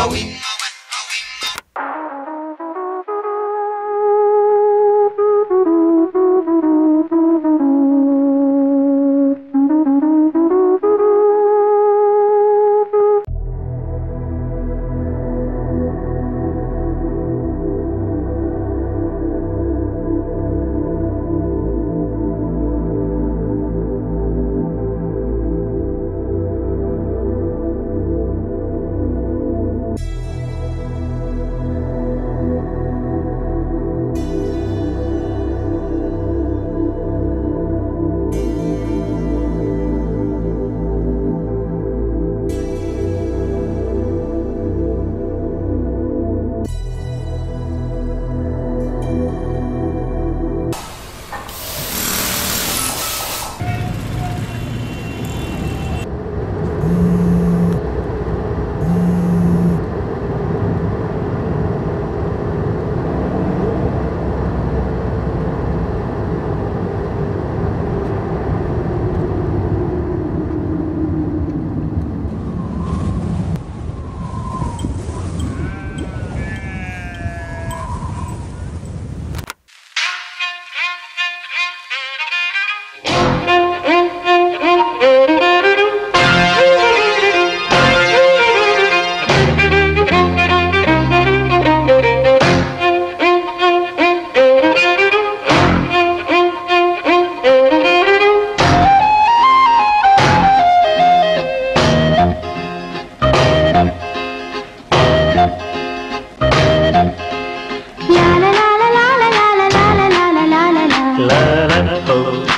Maui.